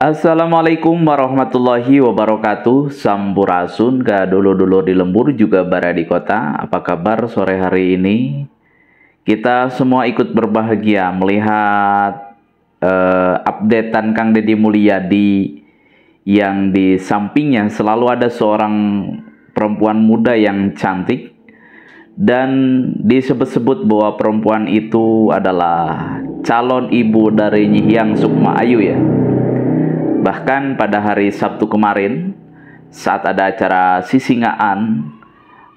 Assalamualaikum warahmatullahi wabarakatuh. Sampurasun ke dulu-dulu di lembur juga bara di kota. Apa kabar sore hari ini? Kita semua ikut berbahagia melihat uh, updatean Kang Deddy Mulyadi Yang di sampingnya selalu ada seorang perempuan muda yang cantik. Dan disebut-sebut bahwa perempuan itu adalah calon ibu dari Nyihyang Sukma Ayu ya Bahkan pada hari Sabtu kemarin, saat ada acara sisingaan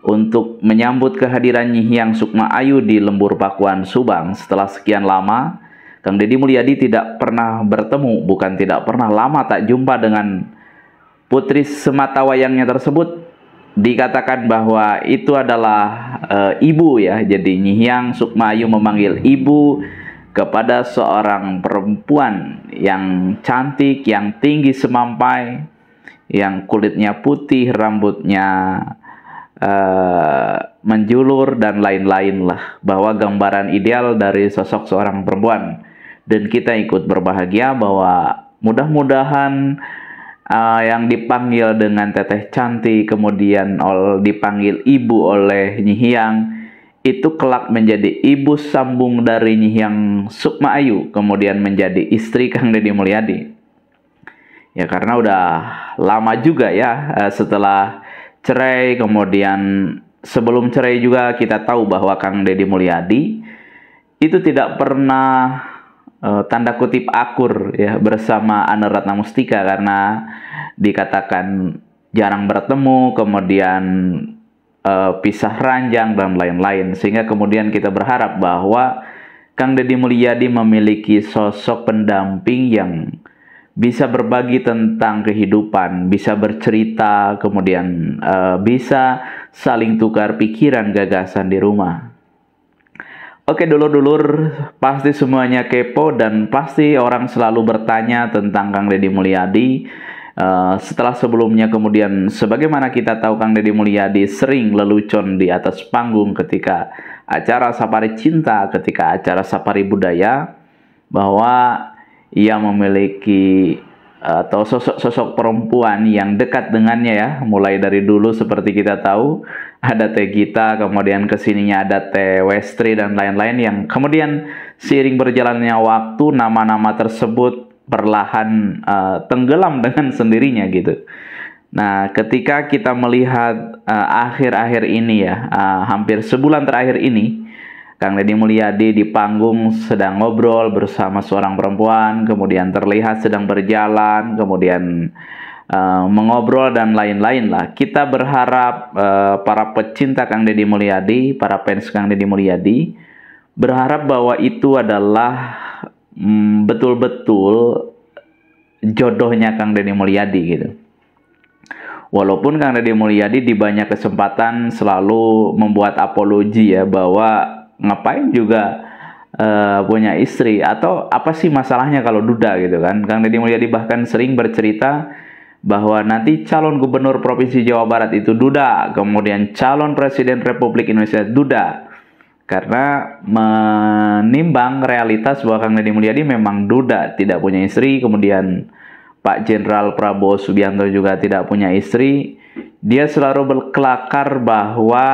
untuk menyambut kehadiran Nyihyang Sukma Ayu di Lembur Pakuan Subang setelah sekian lama, Kang Deddy Mulyadi tidak pernah bertemu, bukan tidak pernah lama tak jumpa dengan putri semata wayangnya tersebut. Dikatakan bahwa itu adalah e, ibu ya, jadi Nyihyang Sukma Ayu memanggil ibu kepada seorang perempuan yang cantik, yang tinggi semampai, yang kulitnya putih, rambutnya uh, menjulur dan lain-lain lah, bahwa gambaran ideal dari sosok seorang perempuan. Dan kita ikut berbahagia bahwa mudah-mudahan uh, yang dipanggil dengan teteh cantik, kemudian dipanggil ibu oleh Nyihiang, itu kelak menjadi ibu sambung dari yang Sukma Ayu, kemudian menjadi istri Kang Deddy Mulyadi. Ya karena udah lama juga ya eh, setelah cerai, kemudian sebelum cerai juga kita tahu bahwa Kang Deddy Mulyadi itu tidak pernah uh, tanda kutip akur ya bersama Ana Ratna Mustika karena dikatakan jarang bertemu, kemudian uh, pisah ranjang dan lain-lain sehingga kemudian kita berharap bahwa Kang Deddy Mulyadi memiliki sosok pendamping yang bisa berbagi tentang kehidupan, bisa bercerita, kemudian uh, bisa saling tukar pikiran gagasan di rumah. Oke dulur-dulur, pasti semuanya kepo dan pasti orang selalu bertanya tentang Kang Deddy Mulyadi Uh, setelah sebelumnya kemudian sebagaimana kita tahu Kang Deddy Mulyadi sering lelucon di atas panggung ketika acara Sapari Cinta, ketika acara Sapari Budaya bahwa ia memiliki atau sosok-sosok perempuan yang dekat dengannya ya. Mulai dari dulu seperti kita tahu ada Teh Gita kemudian ke sininya ada Teh Westri dan lain-lain yang kemudian seiring berjalannya waktu nama-nama tersebut perlahan uh, tenggelam dengan sendirinya gitu. Nah, ketika kita melihat eh, akhir-akhir uh, ini ya, uh, hampir sebulan terakhir ini, Kang Deddy Mulyadi di panggung sedang ngobrol bersama seorang perempuan, kemudian terlihat sedang berjalan, kemudian uh, mengobrol dan lain-lain lah. Kita berharap uh, para pecinta Kang Deddy Mulyadi, para fans Kang Deddy Mulyadi, berharap bahwa itu adalah Hmm, betul-betul jodohnya Kang Deddy Mulyadi gitu. Walaupun Kang Deddy Mulyadi di banyak kesempatan selalu membuat apologi ya bahwa ngapain juga uh, punya istri atau apa sih masalahnya kalau duda gitu kan. Kang Deddy Mulyadi bahkan sering bercerita bahwa nanti calon gubernur provinsi Jawa Barat itu duda, kemudian calon presiden Republik Indonesia duda karena menimbang realitas bahwa Kang Deddy Mulyadi memang duda tidak punya istri. Kemudian Pak Jenderal Prabowo Subianto juga tidak punya istri. Dia selalu berkelakar bahwa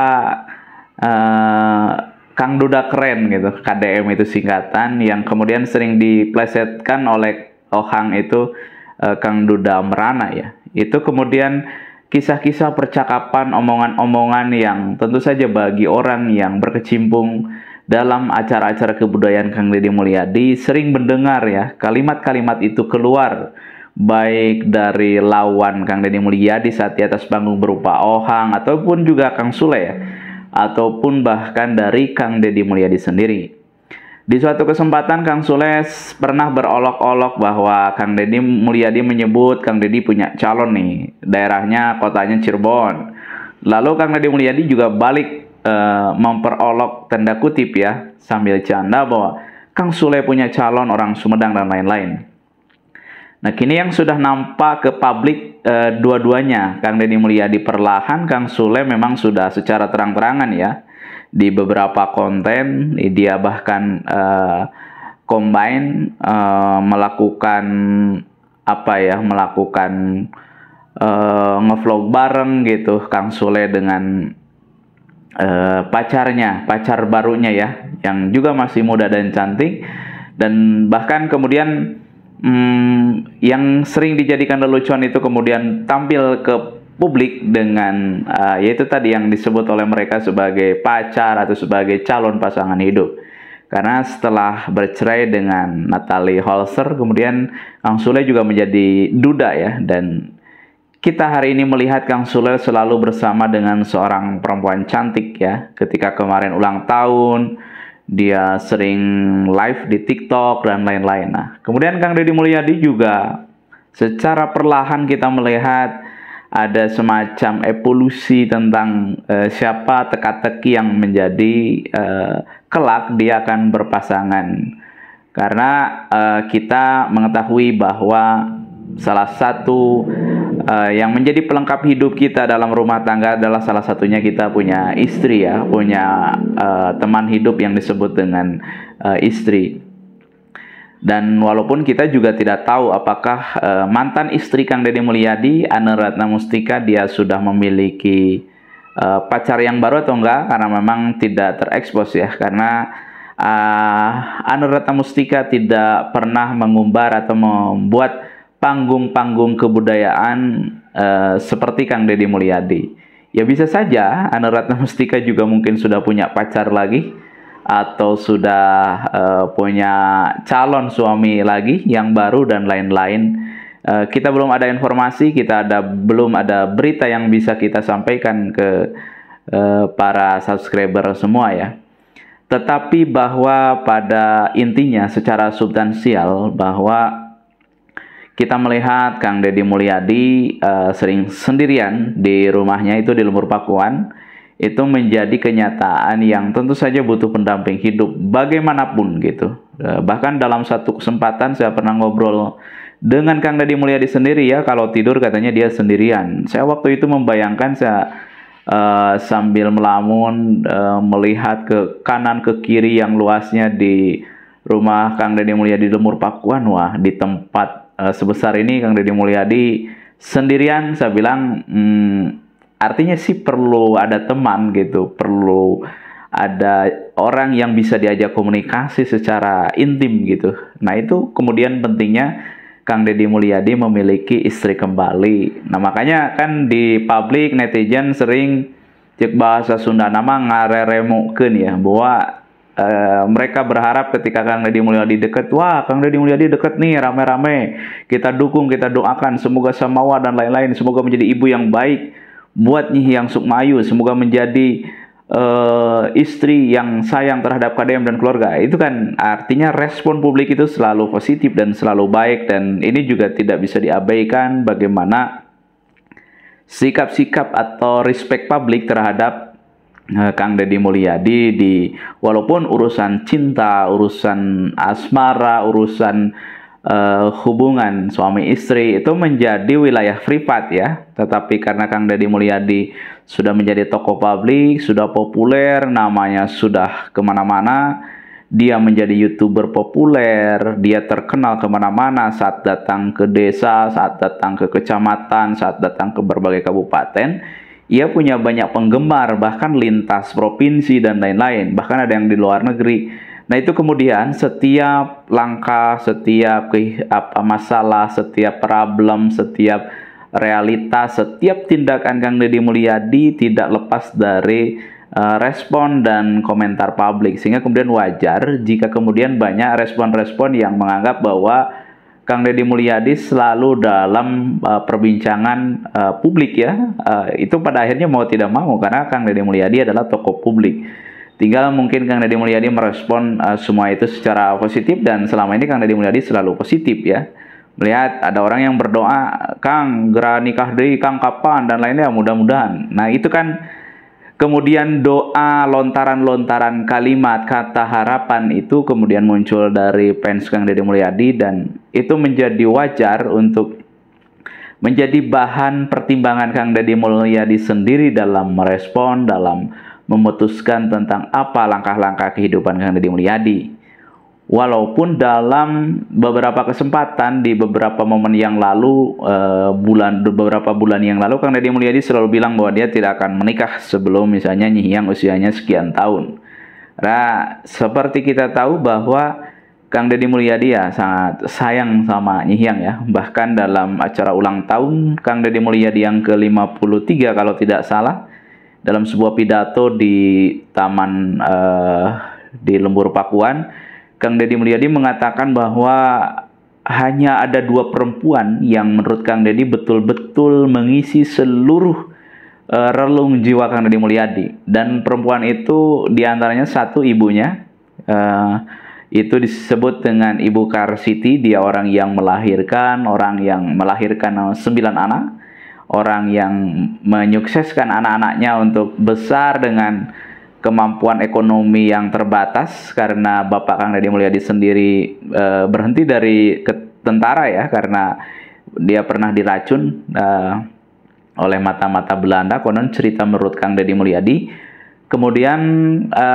uh, Kang Duda keren gitu KDM itu singkatan. Yang kemudian sering diplesetkan oleh Ohang itu uh, Kang Duda Merana ya. Itu kemudian kisah-kisah percakapan, omongan-omongan yang tentu saja bagi orang yang berkecimpung dalam acara-acara kebudayaan Kang Deddy Mulyadi sering mendengar ya kalimat-kalimat itu keluar baik dari lawan Kang Deddy Mulyadi saat di atas panggung berupa Ohang ataupun juga Kang Sule ya ataupun bahkan dari Kang Deddy Mulyadi sendiri. Di suatu kesempatan Kang Sules pernah berolok-olok bahwa Kang Deddy Mulyadi menyebut Kang Deddy punya calon nih, daerahnya kotanya Cirebon. Lalu Kang Deddy Mulyadi juga balik e, memperolok tanda kutip ya sambil canda bahwa Kang Sule punya calon orang Sumedang dan lain-lain. Nah kini yang sudah nampak ke publik e, dua-duanya Kang Deddy Mulyadi perlahan Kang Sule memang sudah secara terang-terangan ya di beberapa konten dia bahkan uh, combine uh, melakukan apa ya melakukan uh, ngevlog bareng gitu Kang Sule dengan uh, pacarnya, pacar barunya ya, yang juga masih muda dan cantik. Dan bahkan kemudian um, yang sering dijadikan lelucon itu kemudian tampil ke publik dengan uh, yaitu tadi yang disebut oleh mereka sebagai pacar atau sebagai calon pasangan hidup. Karena setelah bercerai dengan Natalie Holzer, kemudian Kang Sule juga menjadi duda ya dan kita hari ini melihat Kang Sule selalu bersama dengan seorang perempuan cantik ya. Ketika kemarin ulang tahun, dia sering live di TikTok dan lain-lain. Nah, kemudian Kang Deddy Mulyadi juga secara perlahan kita melihat ada semacam evolusi tentang uh, siapa teka-teki yang menjadi uh, kelak dia akan berpasangan. Karena uh, kita mengetahui bahwa salah satu uh, yang menjadi pelengkap hidup kita dalam rumah tangga adalah salah satunya kita punya istri ya, punya uh, teman hidup yang disebut dengan uh, istri. Dan walaupun kita juga tidak tahu apakah uh, mantan istri Kang Deddy Mulyadi, Ane Ratna Mustika, dia sudah memiliki uh, pacar yang baru atau enggak, karena memang tidak terekspos ya, karena uh, Ane Ratna Mustika tidak pernah mengumbar atau membuat panggung-panggung kebudayaan uh, seperti Kang Deddy Mulyadi. Ya bisa saja Anuratna Mustika juga mungkin sudah punya pacar lagi atau sudah uh, punya calon suami lagi yang baru dan lain-lain. Uh, kita belum ada informasi, kita ada belum ada berita yang bisa kita sampaikan ke uh, para subscriber semua ya. Tetapi bahwa pada intinya secara substansial bahwa kita melihat Kang Deddy Mulyadi uh, sering sendirian di rumahnya itu di Lembur Pakuan itu menjadi kenyataan yang tentu saja butuh pendamping hidup bagaimanapun gitu. Uh, bahkan dalam satu kesempatan saya pernah ngobrol dengan Kang Deddy Mulyadi sendiri ya kalau tidur katanya dia sendirian. Saya waktu itu membayangkan saya uh, sambil melamun uh, melihat ke kanan ke kiri yang luasnya di rumah Kang Deddy Mulyadi di Lemur Pakuan wah di tempat uh, sebesar ini Kang Deddy Mulyadi sendirian saya bilang hmm, artinya sih perlu ada teman gitu perlu ada orang yang bisa diajak komunikasi secara intim gitu. Nah itu kemudian pentingnya Kang Deddy Mulyadi memiliki istri kembali. Nah makanya kan di publik netizen sering cek bahasa Sunda nama ngareremukeun ya bahwa Uh, mereka berharap ketika Kang Deddy Mulyadi dekat, wah Kang Deddy Mulyadi dekat nih rame-rame. Kita dukung, kita doakan. Semoga samawa dan lain-lain, semoga menjadi ibu yang baik buat nih yang Sukmayu, semoga menjadi uh, istri yang sayang terhadap KDM dan keluarga. Itu kan artinya respon publik itu selalu positif dan selalu baik dan ini juga tidak bisa diabaikan bagaimana sikap-sikap atau respect publik terhadap Eh, Kang Deddy Mulyadi di walaupun urusan cinta, urusan asmara, urusan uh, hubungan suami istri itu menjadi wilayah privat ya. Tetapi karena Kang Deddy Mulyadi sudah menjadi tokoh publik, sudah populer, namanya sudah ke mana-mana, dia menjadi youtuber populer, dia terkenal ke mana-mana saat datang ke desa, saat datang ke kecamatan, saat datang ke berbagai kabupaten ia punya banyak penggemar, bahkan lintas provinsi dan lain-lain, bahkan ada yang di luar negeri. Nah, itu kemudian setiap langkah, setiap masalah, setiap problem, setiap realitas, setiap tindakan Kang Deddy Mulyadi tidak lepas dari uh, respon dan komentar publik sehingga kemudian wajar jika kemudian banyak respon-respon yang menganggap bahwa Kang Deddy Mulyadi selalu dalam uh, perbincangan uh, publik ya. Uh, itu pada akhirnya mau tidak mau karena Kang Deddy Mulyadi adalah tokoh publik. Tinggal mungkin Kang Deddy Mulyadi merespon uh, semua itu secara positif dan selama ini Kang Deddy Mulyadi selalu positif ya. Melihat ada orang yang berdoa, Kang, gerah nikah deh, Kang kapan dan lainnya mudah-mudahan. Nah, itu kan Kemudian doa lontaran-lontaran kalimat kata harapan itu kemudian muncul dari fans Kang Deddy Mulyadi dan itu menjadi wajar untuk menjadi bahan pertimbangan Kang Deddy Mulyadi sendiri dalam merespon, dalam memutuskan tentang apa langkah-langkah kehidupan Kang Deddy Mulyadi. walaupun dalam beberapa kesempatan di beberapa momen yang lalu uh, bulan beberapa bulan yang lalu Kang Deddy Mulyadi selalu bilang bahwa dia tidak akan menikah sebelum misalnya Nyihiang usianya sekian tahun. Nah, seperti kita tahu bahwa Kang Deddy Mulyadi ya sangat sayang sama Nyihiang ya. Bahkan dalam acara ulang tahun Kang Deddy Mulyadi yang ke-53 kalau tidak salah dalam sebuah pidato di Taman uh, di Lembur Pakuan Kang Deddy Mulyadi mengatakan bahwa hanya ada dua perempuan yang menurut Kang Deddy betul-betul mengisi seluruh uh, relung jiwa Kang Deddy Mulyadi. Dan perempuan itu di antaranya satu ibunya uh, itu disebut dengan Ibu Karsiti. Dia orang yang melahirkan orang yang melahirkan sembilan anak orang yang menyukseskan anak-anaknya untuk besar dengan kemampuan ekonomi yang terbatas karena Bapak Kang Deddy Mulyadi sendiri e, berhenti dari tentara ya karena dia pernah diracun e, oleh mata-mata Belanda. Konon cerita menurut Kang Deddy Mulyadi. Kemudian e,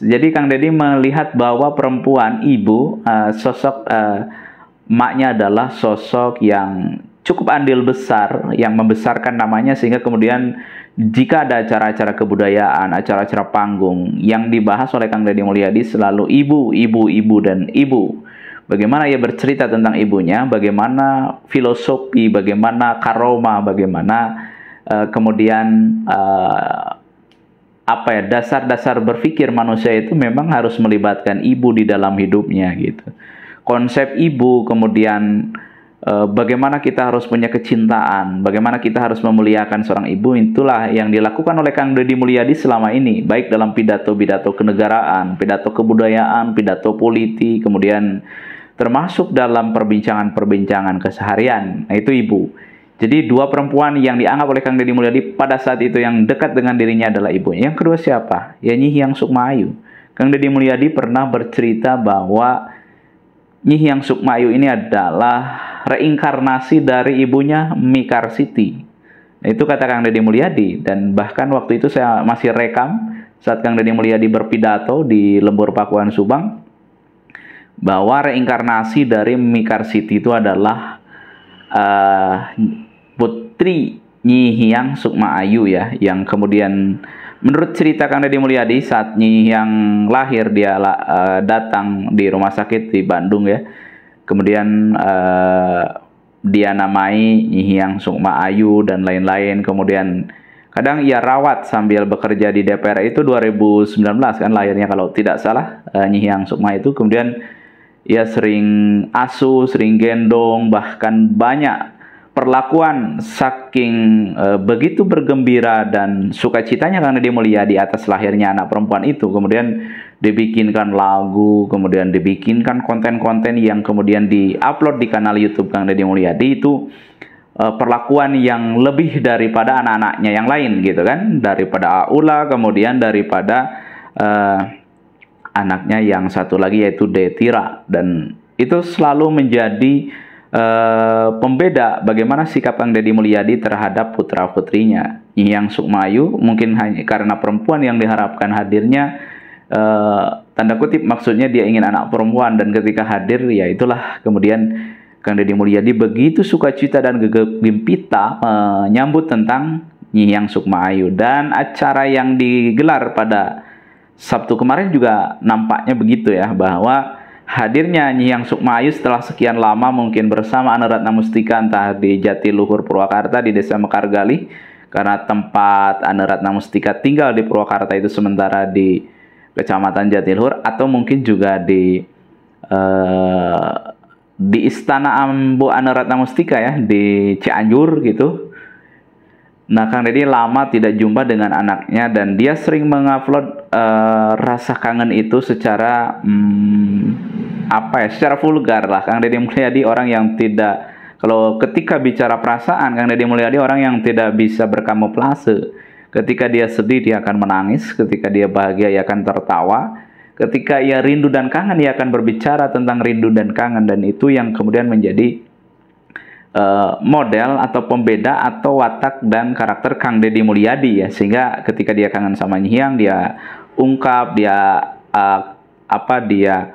jadi Kang Deddy melihat bahwa perempuan ibu e, sosok e, maknya adalah sosok yang cukup andil besar yang membesarkan namanya sehingga kemudian jika ada acara-acara kebudayaan, acara-acara panggung yang dibahas oleh Kang Deddy Mulyadi selalu ibu, ibu, ibu dan ibu. Bagaimana ia bercerita tentang ibunya, bagaimana filosofi, bagaimana karoma, bagaimana uh, kemudian uh, apa ya dasar-dasar berpikir manusia itu memang harus melibatkan ibu di dalam hidupnya gitu. Konsep ibu kemudian bagaimana kita harus punya kecintaan, bagaimana kita harus memuliakan seorang ibu, itulah yang dilakukan oleh Kang Deddy Mulyadi selama ini, baik dalam pidato-pidato kenegaraan, pidato kebudayaan, pidato politik, kemudian termasuk dalam perbincangan-perbincangan keseharian. Nah, itu ibu. Jadi dua perempuan yang dianggap oleh Kang Deddy Mulyadi pada saat itu yang dekat dengan dirinya adalah ibunya. Yang kedua siapa? Ya Nyi Hyang Sukmayu. Kang Deddy Mulyadi pernah bercerita bahwa Nyi Hyang Sukmayu ini adalah reinkarnasi dari ibunya Mikarsiti. Nah, itu kata Kang Deddy Mulyadi dan bahkan waktu itu saya masih rekam saat Kang Deddy Mulyadi berpidato di Lembur Pakuan Subang bahwa reinkarnasi dari Mikarsiti itu adalah uh, putri Nyi Hyang Sukma Ayu ya yang kemudian menurut cerita Kang Deddy Mulyadi saat Nyi Hyang lahir dia uh, datang di rumah sakit di Bandung ya. Kemudian uh, dia namai Nyihiang Sukma Ayu dan lain-lain. Kemudian kadang ia rawat sambil bekerja di DPR itu 2019 kan lahirnya kalau tidak salah uh, Nyihiang Sukma itu. Kemudian ia sering asuh, sering gendong bahkan banyak perlakuan saking e, begitu bergembira dan sukacitanya karena dia mulia di atas lahirnya anak perempuan itu. Kemudian dibikinkan lagu kemudian dibikinkan konten-konten yang kemudian diupload di kanal YouTube Kang Deddy Mulyadi. Itu e, perlakuan yang lebih daripada anak-anaknya yang lain gitu kan. Daripada Aula kemudian daripada e, anaknya yang satu lagi yaitu Detira. Dan itu selalu menjadi Uh, pembeda bagaimana sikap Kang Deddy Mulyadi terhadap putra-putrinya. Yang Sukmayu mungkin hanya karena perempuan yang diharapkan hadirnya uh, tanda kutip maksudnya dia ingin anak perempuan dan ketika hadir ya itulah kemudian Kang Deddy Mulyadi begitu sukacita dan gempita menyambut tentang Nyi Yang Sukmayu dan acara yang digelar pada Sabtu kemarin juga nampaknya begitu ya bahwa hadirnya Nyi Yang Sukmayu setelah sekian lama mungkin bersama Aneratna Mustika entah di Jatiluhur Purwakarta di Desa Mekargali. Karena tempat Aneratna Mustika tinggal di Purwakarta itu sementara di Kecamatan Jatiluhur atau mungkin juga di uh, di Istana Ambo Aneratna Mustika ya di Cianjur gitu Nah, Kang Deddy lama tidak jumpa dengan anaknya dan dia sering mengupload uh, rasa kangen itu secara hmm, apa ya, secara vulgar lah. Kang Deddy Mulyadi orang yang tidak kalau ketika bicara perasaan, Kang Deddy Mulyadi orang yang tidak bisa berkamuflase. Ketika dia sedih dia akan menangis, ketika dia bahagia ia akan tertawa, ketika ia rindu dan kangen ia akan berbicara tentang rindu dan kangen dan itu yang kemudian menjadi uh, model atau pembeda atau watak dan karakter Kang Deddy Mulyadi ya. Sehingga ketika dia kangen sama Nyiang dia ungkap dia uh, apa dia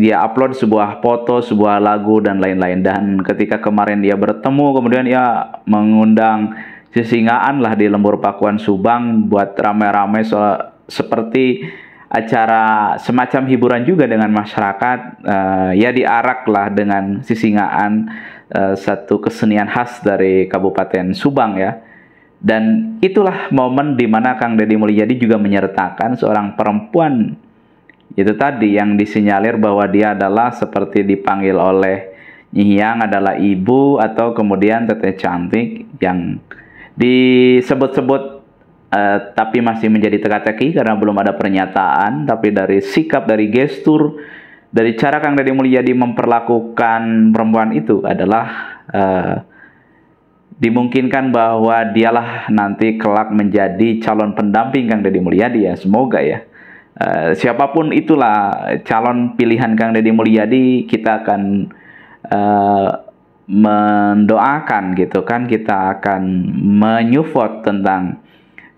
dia upload sebuah foto, sebuah lagu dan lain-lain. Dan ketika kemarin dia bertemu kemudian ia mengundang sisingaan lah di lembur Pakuan Subang buat rame-rame soal seperti acara semacam hiburan juga dengan masyarakat. Uh, ya diarak lah dengan sisingaan uh, satu kesenian khas dari Kabupaten Subang ya. Dan itulah momen di mana Kang Deddy Mulyadi juga menyertakan seorang perempuan. Itu tadi yang disinyalir bahwa dia adalah seperti dipanggil oleh Nyihyang adalah ibu atau kemudian teteh cantik yang disebut-sebut uh, tapi masih menjadi teka-teki karena belum ada pernyataan, tapi dari sikap, dari gestur, dari cara Kang Deddy Mulyadi memperlakukan perempuan itu adalah uh, dimungkinkan bahwa dialah nanti kelak menjadi calon pendamping Kang Deddy Mulyadi ya, semoga ya. Uh, siapa pun itulah calon pilihan Kang Deddy Mulyadi, kita akan uh, mendoakan gitu kan, kita akan menyupport tentang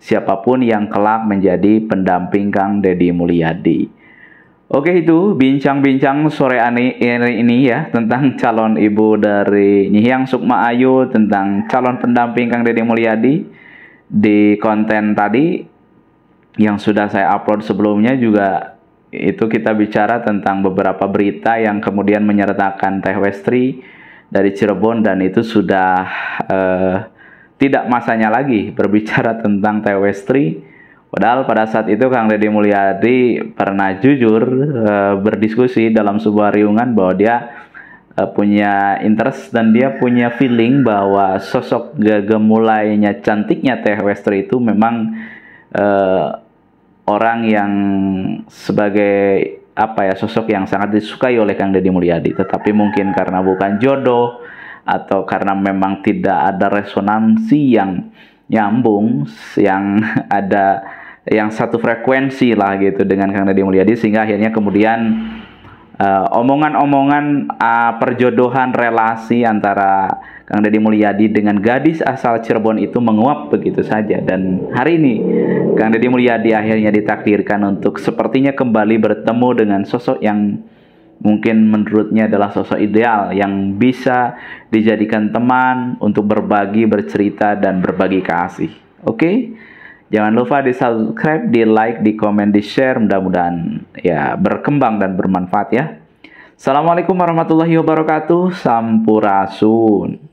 siapa pun yang kelak menjadi pendamping Kang Deddy Mulyadi. Oke itu bincang-bincang sore ini ya tentang calon ibu dari Nyihyang Sukma Ayu tentang calon pendamping Kang Deddy Mulyadi di konten tadi yang sudah saya upload sebelumnya juga itu kita bicara tentang beberapa berita yang kemudian menyertakan Teh Westri dari Cirebon dan itu sudah uh, tidak masanya lagi berbicara tentang Tewestri. Padahal pada saat itu Kang Deddy Mulyadi pernah jujur e, berdiskusi dalam sebuah riungan bahwa dia e, punya interest dan dia punya feeling bahwa sosok gemulainya cantiknya Teh Westri itu memang e, orang yang sebagai apa ya sosok yang sangat disukai oleh Kang Deddy Mulyadi. Tetapi mungkin karena bukan jodoh atau karena memang tidak ada resonansi yang nyambung yang ada yang satu frekuensi lah gitu dengan Kang Deddy Mulyadi sehingga akhirnya kemudian uh, omongan-omongan uh, perjodohan relasi antara Kang Deddy Mulyadi dengan gadis asal Cirebon itu menguap begitu saja dan hari ini Kang Deddy Mulyadi akhirnya ditakdirkan untuk sepertinya kembali bertemu dengan sosok yang mungkin menurutnya adalah sosok ideal yang bisa dijadikan teman untuk berbagi, bercerita, dan berbagi kasih. Oke? Okay? Jangan lupa di subscribe, di like, di komen, di share. Mudah-mudahan ya berkembang dan bermanfaat ya. Assalamualaikum warahmatullahi wabarakatuh. Sampurasun.